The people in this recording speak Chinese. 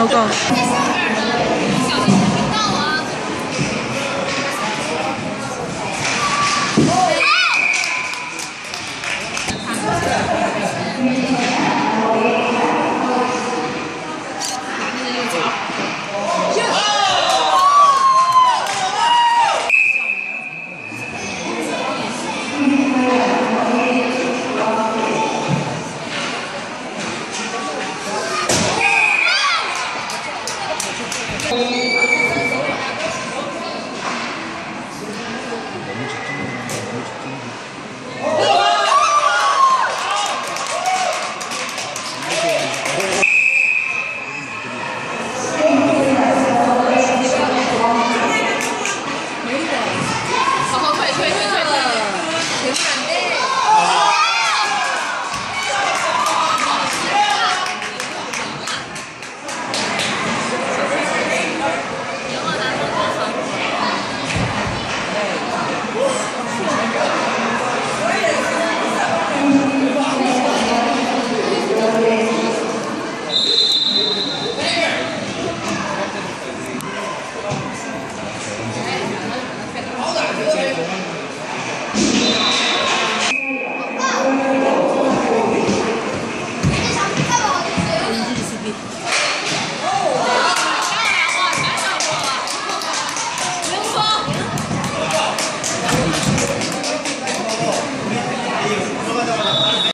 老公